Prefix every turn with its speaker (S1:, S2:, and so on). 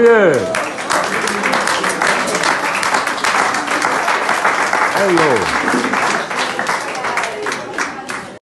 S1: Oye. Hello.